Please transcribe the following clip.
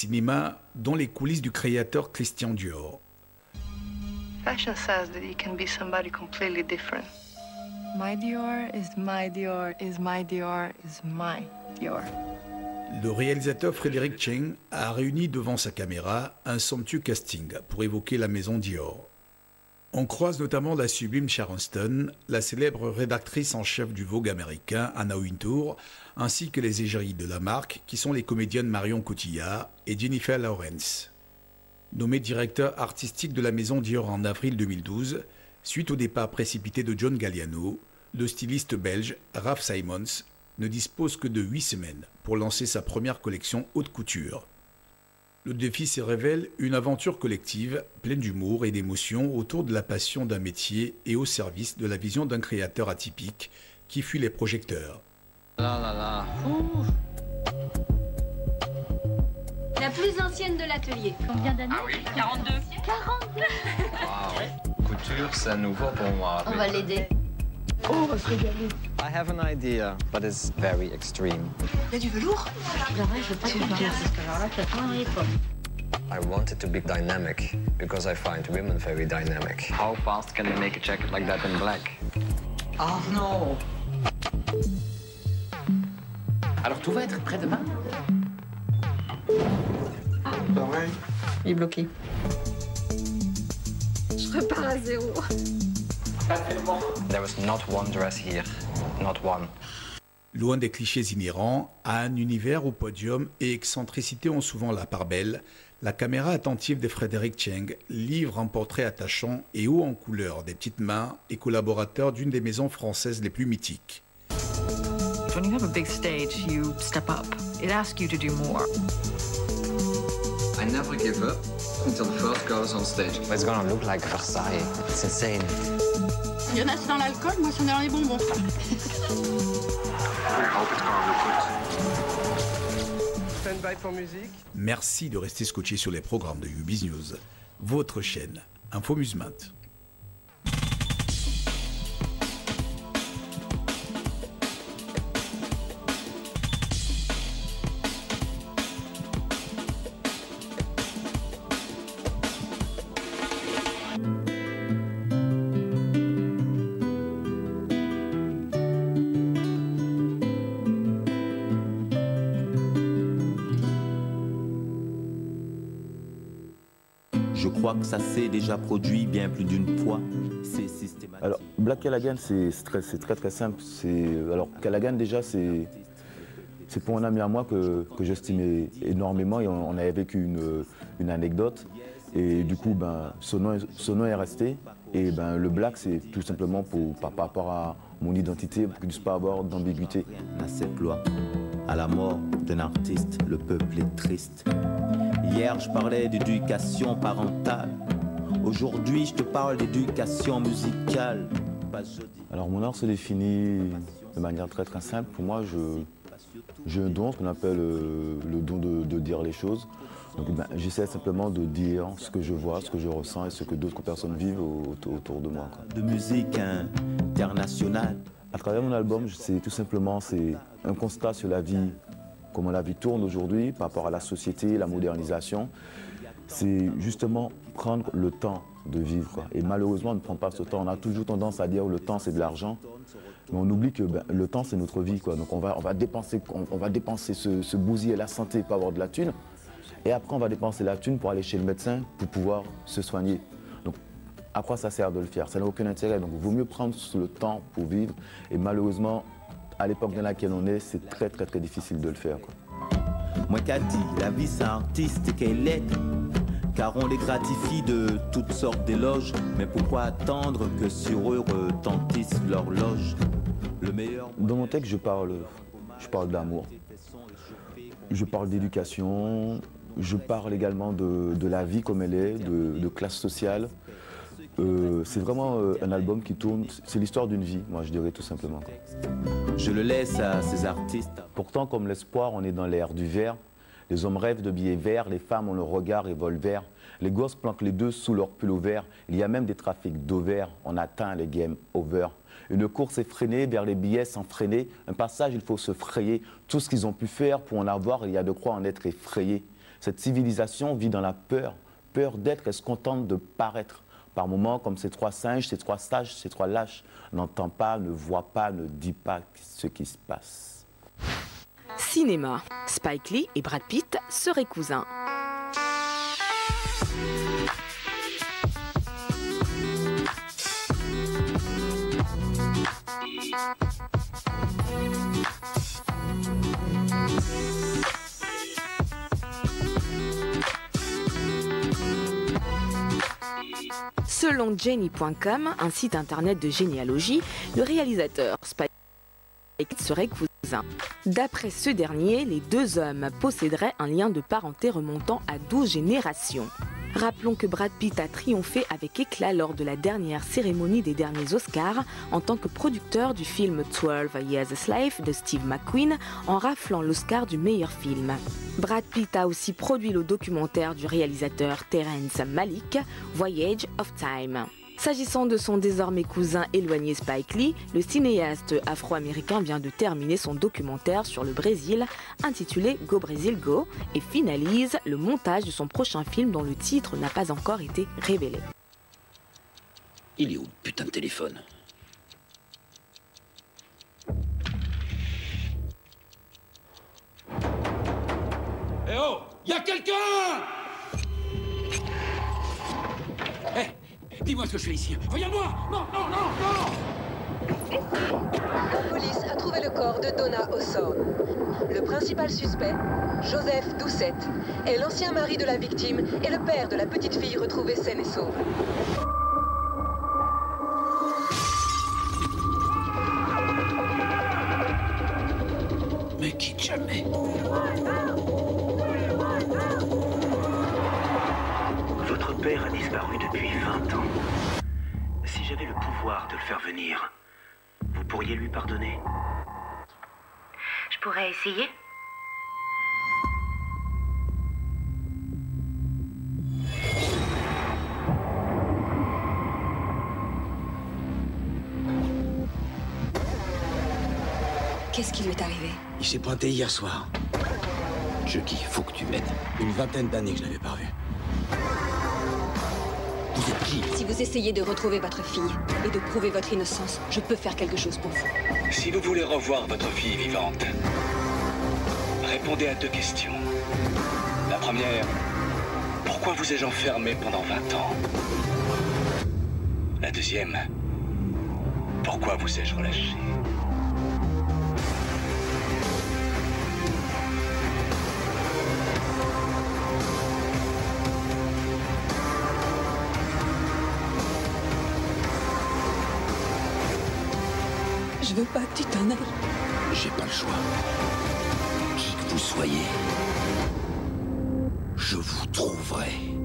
cinéma dans les coulisses du créateur Christian Dior. Fashion says that you can be somebody completely different. My Dior is my Dior is my Dior is my Dior. Le réalisateur Frédéric Cheng a réuni devant sa caméra un somptueux casting pour évoquer la maison Dior. On croise notamment la sublime Sharon Stone, la célèbre rédactrice en chef du Vogue américain Anna Wintour, ainsi que les égéries de la marque qui sont les comédiennes Marion Cotillard et Jennifer Lawrence. Nommé directeur artistique de la maison Dior en avril 2012, suite au départ précipité de John Galliano, le styliste belge Ralph Simons ne dispose que de 8 semaines pour lancer sa première collection haute couture. Le défi se révèle une aventure collective pleine d'humour et d'émotion autour de la passion d'un métier et au service de la vision d'un créateur atypique qui fuit les projecteurs. La plus ancienne de l'atelier. Combien d'années ah oui. 42. 42 Couture, c'est nouveau pour moi. On va l'aider. Oh, on va se régaler. I have an idea, but it's very extreme. Il y a du velours? Je veux pas te dire, parce que alors là, tu vas les pommes. I want it to be dynamic because I find women very dynamic. How fast can you make a jacket like that in black? Oh non Alors tout va être prêt demain? Ah, Il est bloqué. Je repars à zéro. There was not one dress here, not one. Loin des clichés inhérents, à un univers où podium et excentricité ont souvent la part belle, la caméra attentive de Frédéric Cheng livre un portrait attachant et haut en couleur des petites mains et collaborateur d'une des maisons françaises les plus mythiques. When you have a big stage, you step up. It asks you to do more. I never give up until the first girl is on stage. It's gonna look like Versailles. It's insane. Il y en a c'est dans l'alcool, moi c'est dans les bonbons. Merci de rester scotché sur les programmes de UBiz News, votre chaîne Infomusement. Je crois que ça s'est déjà produit bien plus d'une fois. C'est systématique. Alors, Black Callaghan, c'est très, très très simple. Alors, Callaghan, déjà, c'est c'est pour un ami à moi que, que j'estimais énormément et on, on avait vécu une, une anecdote. Et du coup, ben, son, nom, nom est resté. Et ben, le black, c'est tout simplement pour, par, par rapport à mon identité, pour qu'il ne puisse pas avoir d'ambiguïté. à cette loi. À la mort d'un artiste, le peuple est triste. Hier, je parlais d'éducation parentale. Aujourd'hui, je te parle d'éducation musicale. Alors, mon art se définit de manière très très simple. Pour moi, je, j'ai un don, ce qu'on appelle euh, le don de, de dire les choses. Donc, ben, j'essaie simplement de dire ce que je vois, ce que je ressens et ce que d'autres personnes vivent au- autour, autour de moi. quoi. De musique internationale. À travers mon album, c'est tout simplement c'est un constat sur la vie, comment la vie tourne aujourd'hui par rapport à la société, la modernisation. C'est justement prendre le temps de vivre. Et malheureusement, on ne prend pas ce temps. On a toujours tendance à dire le temps c'est de l'argent, mais on oublie que ben, le temps c'est notre vie. Donc on va, on va dépenser, on, va dépenser ce, ce bousiller la santé pour avoir de la thune. Et après, on va dépenser la thune pour aller chez le médecin pour pouvoir se soigner. Donc, à quoi ça sert de le faire? Ça n'a aucun intérêt. Donc, il vaut mieux prendre le temps pour vivre. Et malheureusement, à l'époque dans laquelle on est, c'est très, très, très difficile de le faire. quoi. Moi qu'a dit, la vie c'est artiste qu'elle est. Car on les gratifie de toutes sortes d'éloges. Mais pourquoi attendre que sur eux retentisse l'horloge Le meilleur. Dans mon texte, je parle, je parle d'amour. Je parle d'éducation. Je parle également de, de la vie comme elle est, de, de classe sociale. Euh, c'est vraiment euh, un album qui tourne, c'est l'histoire d'une vie, moi je dirais tout simplement. Je le laisse à ces artistes. Pourtant, comme l'espoir, on est dans l'ère du vert. Les hommes rêvent de billets verts, les femmes ont le regard revolver. Les gosses planquent les deux sous leur pull vert. Il y a même des trafics d'ovaires. On atteint les game over. Une course effrénée vers les billets sans freiner. Un passage, il faut se frayer. Tout ce qu'ils ont pu faire pour en avoir, il y a de quoi en être effrayé. Cette civilisation vit dans la peur, peur d'être et se contente de paraître. Par moments, comme ces trois singes, ces trois sages, ces trois lâches, n'entend pas, ne voit pas, ne dit pas ce qui se passe. Cinéma. Spike Lee et Brad Pitt seraient cousins. Selon Jenny.com, un site internet de généalogie, le réalisateur Spike serait cousin. D'après ce dernier, les deux hommes posséderaient un lien de parenté remontant à 12 générations. Rappelons que Brad Pitt a triomphé avec éclat lors de la dernière cérémonie des derniers Oscars en tant que producteur du film 12 Years a Slave de Steve McQueen en raflant l'Oscar du meilleur film. Brad Pitt a aussi produit le documentaire du réalisateur Terence Malick, Voyage of Time. S'agissant de son désormais cousin éloigné Spike Lee, le cinéaste afro-américain vient de terminer son documentaire sur le Brésil intitulé Go Brésil Go et finalise le montage de son prochain film dont le titre n'a pas encore été révélé. Il est où le putain de téléphone? Eh oh Y a quelqu'un Eh Dis-moi ce que je fais ici. Regarde-moi Non, non, non, non La police a trouvé le corps de Donna Ossorn. Le principal suspect, Joseph Doucette, est l'ancien mari de la victime et le père de la petite fille retrouvée saine et sauve. Mais quitte jamais? Père a disparu depuis 20 ans. Si j'avais le pouvoir de le faire venir, vous pourriez lui pardonner? Je pourrais essayer? Qu'est-ce qui lui est arrivé? Il s'est pointé hier soir. Chucky, faut que tu m'aides. Une vingtaine d'années que je l'avais pas vu. Vous êtes qui Si vous essayez de retrouver votre fille et de prouver votre innocence, je peux faire quelque chose pour vous. Si vous voulez revoir votre fille vivante, répondez à deux questions. La première, pourquoi vous ai-je enfermé pendant 20 ans? La deuxième, pourquoi vous ai-je relâché Je veux pas que tu t'en ailles. J'ai pas le choix. Qui que vous soyez, je vous trouverai.